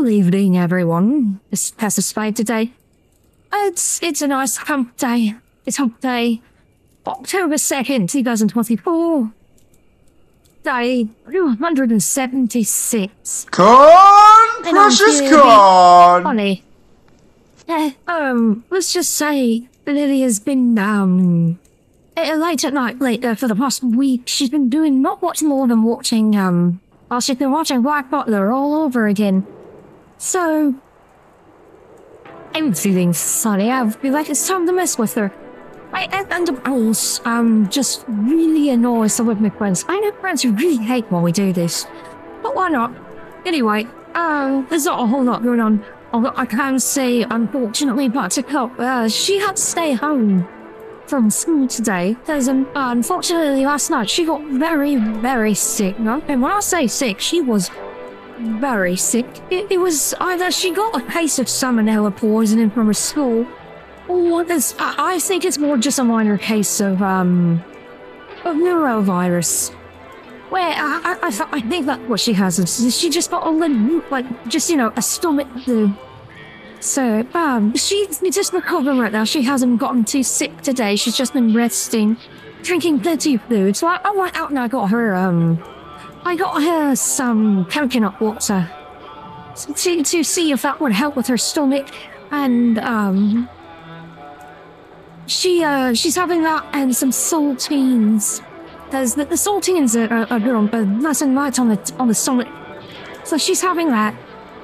Good evening, everyone. It's Spade today. It's it's a nice hump day. It's hump day, October second, two thousand twenty-four. Day two hundred and seventy-six. Con, precious con. Funny. Eh, um, let's just say Lily has been um uh, late at night, late uh, for the past week. She's been doing not much more than watching um. Well, she's been watching Black Butler all over again. So I'm feeling sorry. I feel like it's time to mess with her. I and, of course, um, just really annoy some of my friends. I know friends who really hate when we do this, but why not? Anyway, uh, there's not a whole lot going on. Although I can say, unfortunately, but Buttercup, uh, she had to stay home from school today. Because, um, unfortunately, last night she got very, very sick. And when I say sick, she was very sick. It, it was either she got a case of salmonella poisoning from her school, or this, I, I think it's more just a minor case of, um, of norovirus. Where I, I, I, I think that's what she has. is She just got a little, like, just, you know, a stomach flu. So, um, she's just recovering right now. She hasn't gotten too sick today. She's just been resting, drinking plenty of food. So I, I went out and I got her, um, I got her some coconut water to, to see if that would help with her stomach. And, um, she, uh, she's having that and some saltines. Because the, the saltines are, are, are good on, but and light on the, on the stomach. So she's having that.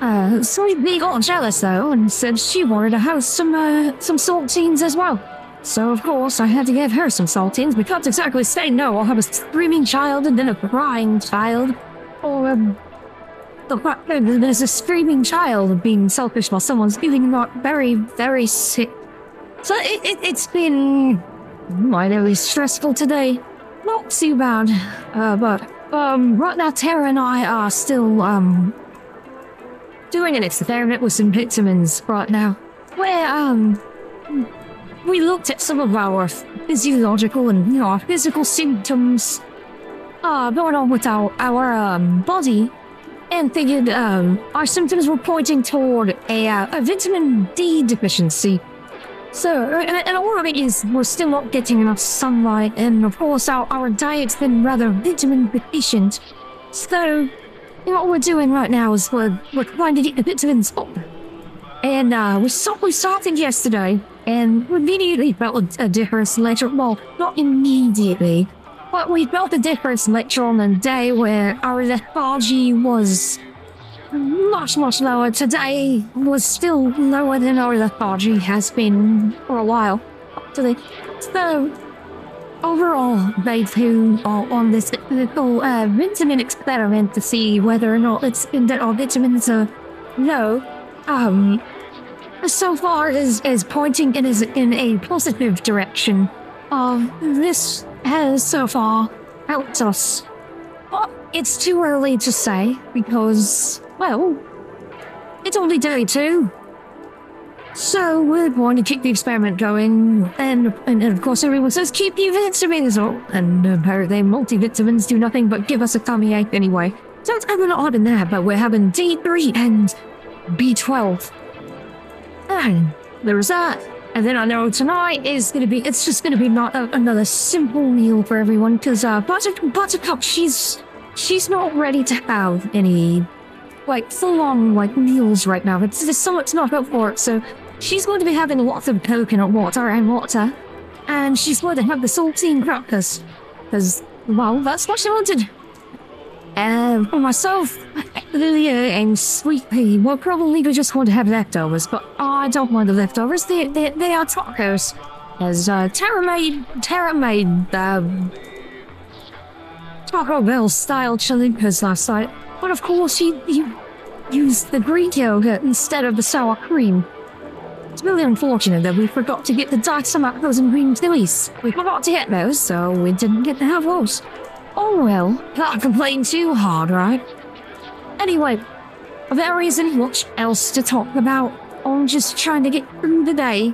Uh, so we got jealous though and said she wanted to have some, uh, some saltines as well. So of course I had to give her some saltines. We can't exactly say no. I'll have a screaming child and then a crying child. Or, um, there's a screaming child being selfish while someone's feeling not very, very sick. So it, it, it's been minorly stressful today. Not too bad. Uh, but, um, right now Tara and I are still, um, doing an experiment with some vitamins right now. Where, um, we looked at some of our physiological and, you know, physical symptoms, uh, going on with our, our, um, body and figured, um, our symptoms were pointing toward a, uh, a vitamin D deficiency. So, and, and all of it is we're still not getting enough sunlight, and of course our, our diet's been rather vitamin deficient. So, what we're doing right now is we're, we're trying to get the vitamins up. And uh, we, saw, we started yesterday, and we immediately felt a, difference later. Well, not immediately, but we felt a difference later on in the day where our lethargy was much, much lower. Today was still lower than our lethargy has been for a while. Today. So, overall, they two are on this little uh, vitamin experiment to see whether or not it's in that our vitamins are low. Um, so far is is pointing in is in a positive direction. Uh, this has so far helped us. But it's too early to say because, well, it's only day two. So we're going to keep the experiment going, and, and of course everyone says keep your vitamins up, and apparently multivitamins do nothing but give us a tummy ache anyway. So it's having lot in there, but we're having D3 and B12. And there's that. And then I know tonight is gonna be, it's just gonna be not a, another simple meal for everyone, because uh, Butter, Buttercup, she's, she's not ready to have any like full-on like meals right now. It's there's so much not up for it. So she's going to be having lots of coconut water and water, and she's going to have the saltine crackers because well, that's what she wanted. And for myself, Lilia and Sweet Pea, we're probably just going to have leftovers, but I don't want the leftovers. They they, they are tacos. As uh, Tara made Tara made um, Taco Bell style chalupas last night. But of course, you, you used the Greek yogurt instead of the sour cream. It's really unfortunate that we forgot to get the dark tomatoes and green chilies. We forgot to get those, so we didn't get to have those. Oh well, can't complain too hard, right? Anyway, there isn't much else to talk about. I'm just trying to get through the day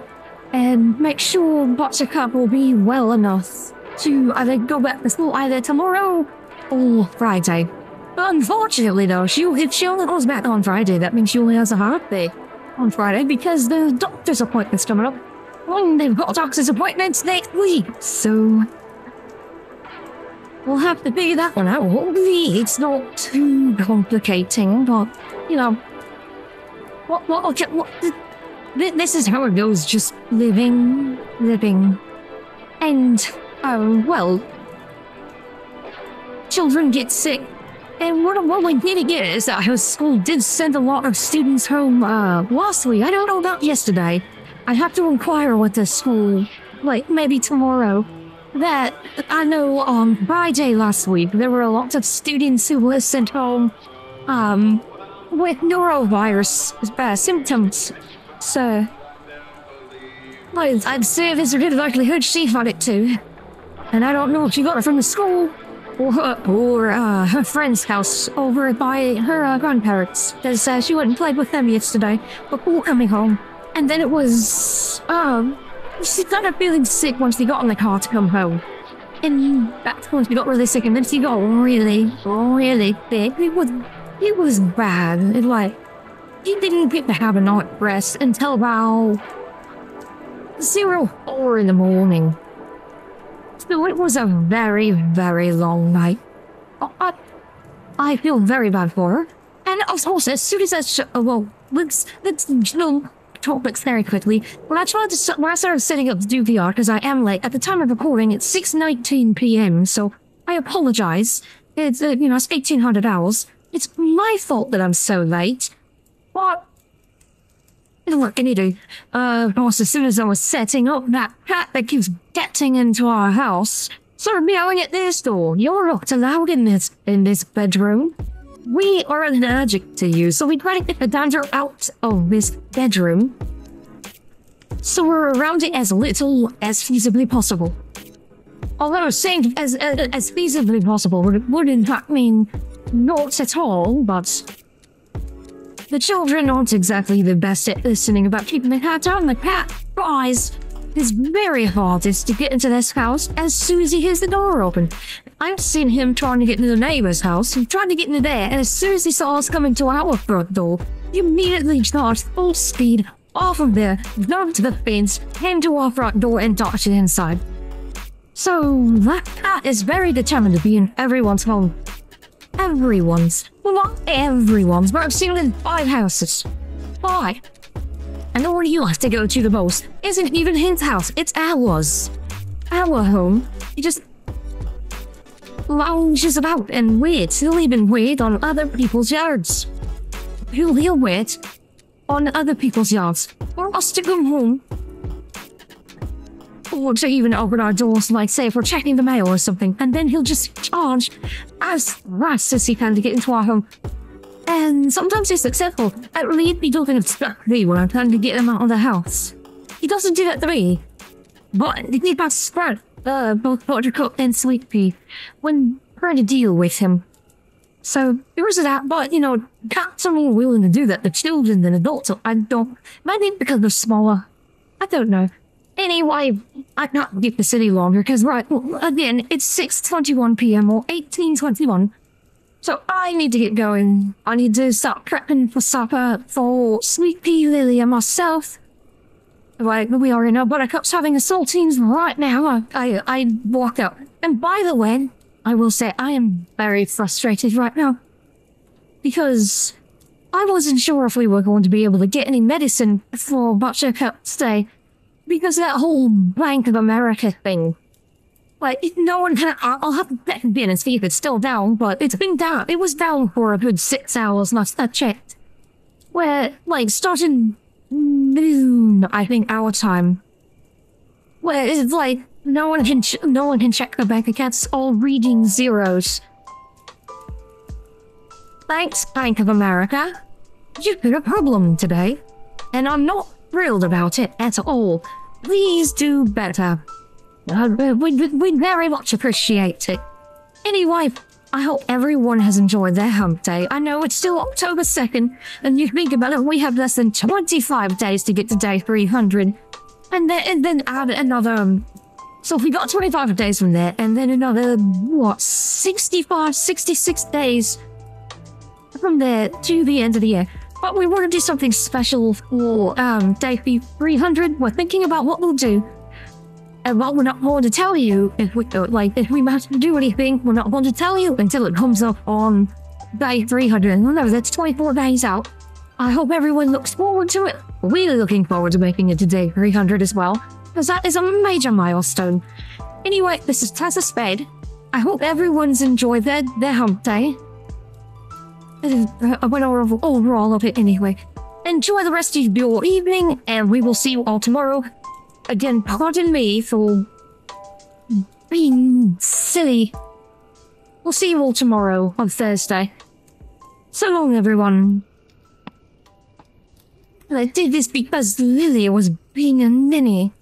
and make sure Buttercup will be well enough to either go back to school either tomorrow or Friday. Unfortunately, though, she if she only goes back on Friday, that means she only has a half day on Friday because the doctor's appointment's coming up. When they've got doctor's appointments next week, so we'll have to figure that one out. It's not too complicating, but you know, what what what. what th- this is how it goes. Just living, living, and oh well. Children get sick and what, what we did get is that our school did send a lot of students home uh, last week. I don't know about yesterday. I have to inquire with the school, like maybe tomorrow. That I know on Friday last week there were a lot of students who were sent home um, with norovirus uh, symptoms. So, I'd, say there's a good likelihood she had it too. And I don't know if she got it from the school or, her, or uh, her friend's house over by her uh, grandparents. Because uh, she went and played with them yesterday before coming home. And then it was, um, she started feeling sick once they got in the car to come home. And that's when she got really sick, and then she got really, really sick. It was, it was bad. It like, she didn't get to have a night rest until about zero four in the morning. So it was a very, very long night. I, I feel very bad for her. And of course, as soon as I sh- uh, well, let's let's know topics very quickly. When I tried to when I started setting up the DVR because I am late at the time of recording, it's six nineteen p.m. So I apologize. It's uh, you know it's eighteen hundred hours. It's my fault that I'm so late. But you do? Uh, of course, as soon as I was setting up that cat that keeps getting into our house, started meowing at this door. You're not allowed in this in this bedroom. We are allergic to you, so we try to get the danger out of this bedroom. So we're around it as little as feasibly possible. Although saying as as, as feasibly possible would, would in fact mean not at all, but the children aren't exactly the best at listening about keeping the cat down. The cat tries his very hardest to get into this house as soon as he hears the door open. I've seen him trying to get into the neighbor's house. He tried to get into there, and as soon as he saw us coming to our front door, he immediately charged full speed off of there, jumped the fence, came to our front door, and dodged inside. So that cat is very determined to be in everyone's home everyone's. Well, not everyone's, but I've seen it in five houses. Five. And the one you have to go to the most isn't even his house, it's ours. Our home. He just lounges about and waits. He'll even wait on other people's yards. He'll, he'll wait on other people's yards for us to come home. Or to even open our doors, like say if we're checking the mail or something, and then he'll just charge as fast as he can to get into our home. And sometimes he's successful. At least he doesn't obstruct me when I'm trying to get him out of the house. He doesn't do that to me. But he about spread uh, both Buttercup and sleepy when trying to deal with him. So there is that, but you know, cats are more willing to do that to children than adults. So I don't. Maybe because they're smaller. I don't know. Anyway, I can't keep the city longer because right well, again it's six twenty one p.m. or eighteen twenty one. So I need to get going. I need to start prepping for supper for Sweet Pea, Lily, and myself. Right, we are in our buttercups having a saltines right now. I, I I walked out. And by the way, I will say I am very frustrated right now. Because I wasn't sure if we were going to be able to get any medicine for Buttercup today because that whole Bank of America thing. Like, no one can. I'll have to check again and see if it's still down, but it's been down. It was down for a good six hours last I checked. Where, like, starting noon, I think, our time. Where it's like, no one can, no one can check the bank accounts, all reading zeros. Thanks, Bank of America. You've got a problem today, and I'm not thrilled about it at all. Please do better. Uh, we'd, we'd very much appreciate it. Anyway, I hope everyone has enjoyed their hump day. I know it's still October 2nd, and you think about it, we have less than 25 days to get to day 300. And then, and then add another... Um, so we got 25 days from there, and then another, what, 65, 66 days from there to the end of the year. But we want to do something special for um, day 300. We're thinking about what we'll do. And what we're not going to tell you, if we uh, like, if we have to do anything, we're not going to tell you until it comes up on day 300. And remember, that's 24 days out. I hope everyone looks forward to it. We're looking forward to making it to day 300 as well, because that is a major milestone. Anyway, this is Tessa Spade. I hope everyone's enjoyed their, their hump day. I went over, over all of it anyway. Enjoy the rest of your evening, and we will see you all tomorrow. Again, pardon me for being silly. We'll see you all tomorrow on Thursday. So long, everyone. And I did this because Lily was being a ninny.